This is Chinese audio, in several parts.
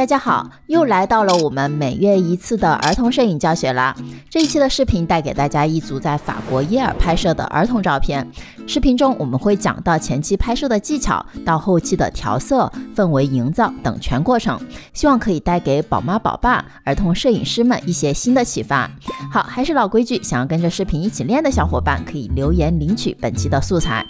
大家好，又来到了我们每月一次的儿童摄影教学啦。这一期的视频带给大家一组在法国耶尔拍摄的儿童照片。视频中我们会讲到前期拍摄的技巧，到后期的调色、氛围营造等全过程，希望可以带给宝妈宝爸、儿童摄影师们一些新的启发。好，还是老规矩，想要跟着视频一起练的小伙伴可以留言领取本期的素材。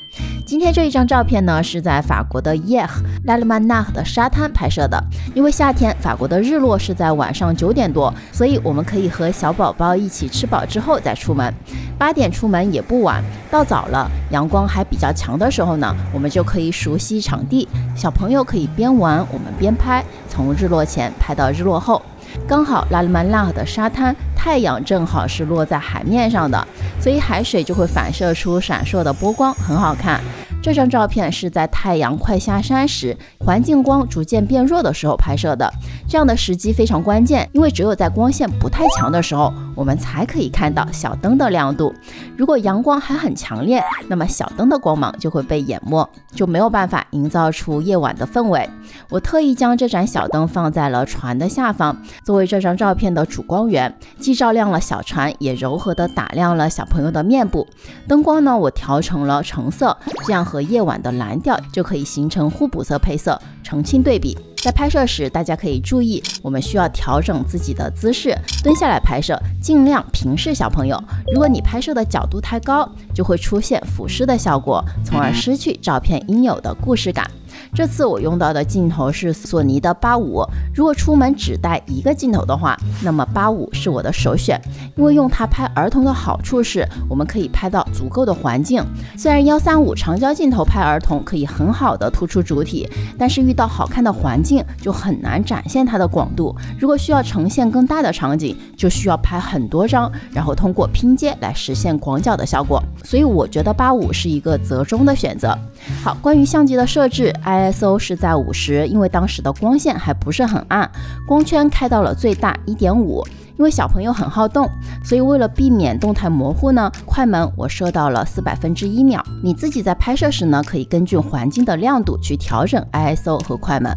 今天这一张照片呢，是在法国的耶尔拉勒曼纳的沙滩拍摄的，因为夏天。天，法国的日落是在晚上九点多，所以我们可以和小宝宝一起吃饱之后再出门。八点出门也不晚，到早了，阳阳光还比较强的时候呢，我们就可以熟悉场地。小朋友可以边玩我们边拍，从日落前拍到日落后。刚好拉勒曼拉的沙滩太阳正好是落在海面上的，所以海水就会反射出闪烁的波光，很好看。这张照片是在太阳快下山时，环境光逐渐变弱的时候拍摄的。这样的时机非常关键，因为只有在光线不太强的时候，我们才可以看到小灯的亮度。如果阳光还很强烈，那么小灯的光芒就会被淹没，就没有办法营造出夜晚的氛围。我特意将这盏小灯放在了船的下方，作为这张照片的主光源，既照亮了小船，也柔和地打亮了小朋友的面部。灯光呢，我调成了橙色，这样。和夜晚的蓝调就可以形成互补色配色，澄清对比。在拍摄时，大家可以注意，我们需要调整自己的姿势，蹲下来拍摄，尽量平视小朋友。如果你拍摄的角度太高，就会出现俯视的效果，从而失去照片应有的故事感。这次我用到的镜头是索尼的八五。如果出门只带一个镜头的话，那么八五是我的首选，因为用它拍儿童的好处是，我们可以拍到足够的环境。虽然幺三五长焦镜头拍儿童可以很好的突出主体，但是遇到好看的环境就很难展现它的广度。如果需要呈现更大的场景，就需要拍很多张，然后通过拼接来实现广角的效果。所以我觉得八五是一个折中的选择。好，关于相机的设置，ISO 是在五十，因为当时的光线还不是很暗，光圈开到了最大一点五。因为小朋友很好动，所以为了避免动态模糊呢，快门我设到了四百分之一秒。你自己在拍摄时呢，可以根据环境的亮度去调整 ISO 和快门。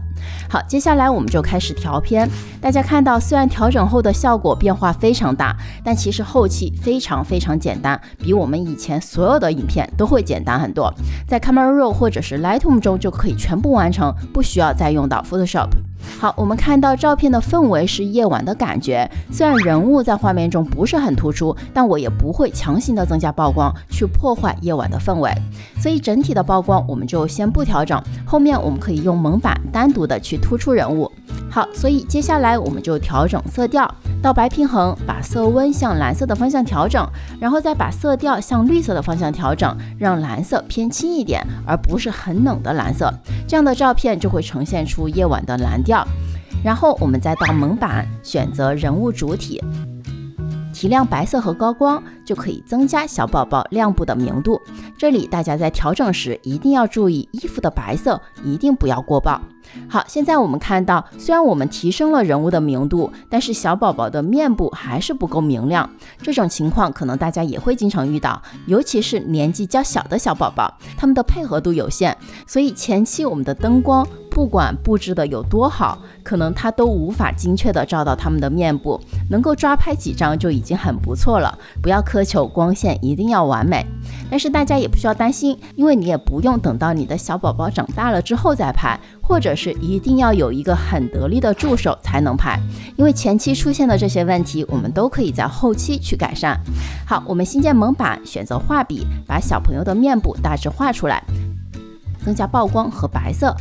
好，接下来我们就开始调片。大家看到，虽然调整后的效果变化非常大，但其实后期非常非常简单，比我们以前所有的影片都会简单很多。在 Camera Raw 或者是 Lightroom 中就可以全部完成，不需要再用到 Photoshop。好，我们看到照片的氛围是夜晚的感觉。虽然人物在画面中不是很突出，但我也不会强行的增加曝光去破坏夜晚的氛围。所以整体的曝光我们就先不调整，后面我们可以用蒙版单独的去突出人物。好，所以接下来我们就调整色调，到白平衡，把色温向蓝色的方向调整，然后再把色调向绿色的方向调整，让蓝色偏轻一点，而不是很冷的蓝色。这样的照片就会呈现出夜晚的蓝调。然后我们再到蒙版，选择人物主体。提亮白色和高光，就可以增加小宝宝亮部的明度。这里大家在调整时一定要注意衣服的白色一定不要过曝。好，现在我们看到，虽然我们提升了人物的明度，但是小宝宝的面部还是不够明亮。这种情况可能大家也会经常遇到，尤其是年纪较小的小宝宝，他们的配合度有限，所以前期我们的灯光。不管布置的有多好，可能它都无法精确的照到他们的面部，能够抓拍几张就已经很不错了。不要苛求光线一定要完美，但是大家也不需要担心，因为你也不用等到你的小宝宝长大了之后再拍，或者是一定要有一个很得力的助手才能拍，因为前期出现的这些问题，我们都可以在后期去改善。好，我们新建蒙版，选择画笔，把小朋友的面部大致画出来，增加曝光和白色。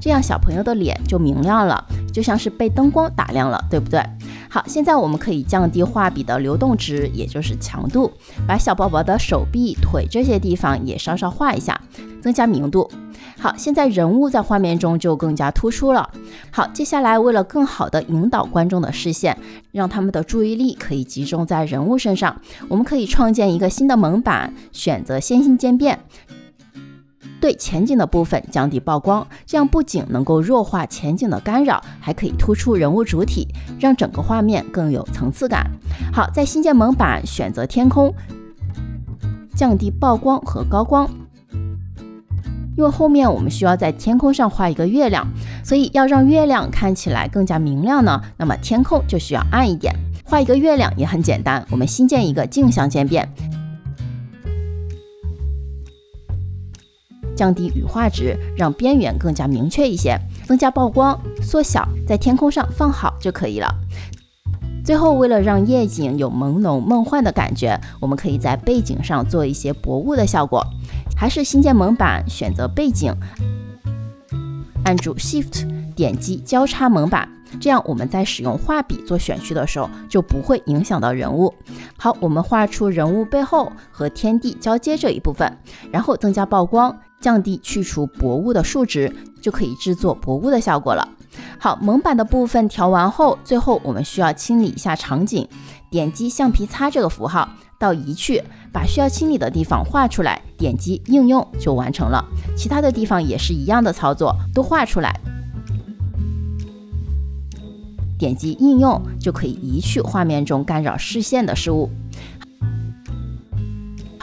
这样小朋友的脸就明亮了，就像是被灯光打亮了，对不对？好，现在我们可以降低画笔的流动值，也就是强度，把小宝宝的手臂、腿这些地方也稍稍画一下，增加明度。好，现在人物在画面中就更加突出了。好，接下来为了更好的引导观众的视线，让他们的注意力可以集中在人物身上，我们可以创建一个新的蒙版，选择线性渐变。对前景的部分降低曝光，这样不仅能够弱化前景的干扰，还可以突出人物主体，让整个画面更有层次感。好，在新建蒙版选择天空，降低曝光和高光。因为后面我们需要在天空上画一个月亮，所以要让月亮看起来更加明亮呢，那么天空就需要暗一点。画一个月亮也很简单，我们新建一个镜像渐变，降低羽化值，让边缘更加明确一些，增加曝光，缩小，在天空上放好就可以了。最后，为了让夜景有朦胧梦幻的感觉，我们可以在背景上做一些薄雾的效果。还是新建蒙版，选择背景，按住 Shift 点击交叉蒙版，这样我们在使用画笔做选区的时候就不会影响到人物。好，我们画出人物背后和天地交接这一部分，然后增加曝光，降低去除薄雾的数值，就可以制作薄雾的效果了。好，蒙版的部分调完后，最后我们需要清理一下场景，点击橡皮擦这个符号到移去，把需要清理的地方画出来，点击应用就完成了。其他的地方也是一样的操作，都画出来，点击应用就可以移去画面中干扰视线的事物。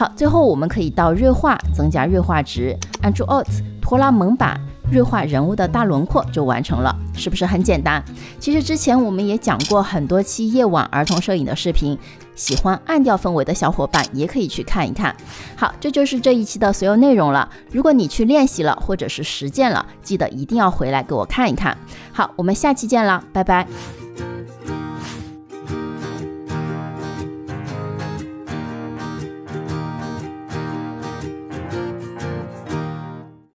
好，最后我们可以到锐化增加锐化值，按住 Alt 拖拉蒙版。锐化人物的大轮廓就完成了，是不是很简单？其实之前我们也讲过很多期夜晚儿童摄影的视频，喜欢暗调氛围的小伙伴也可以去看一看。好，这就是这一期的所有内容了。如果你去练习了或者是实践了，记得一定要回来给我看一看。好，我们下期见了，拜拜。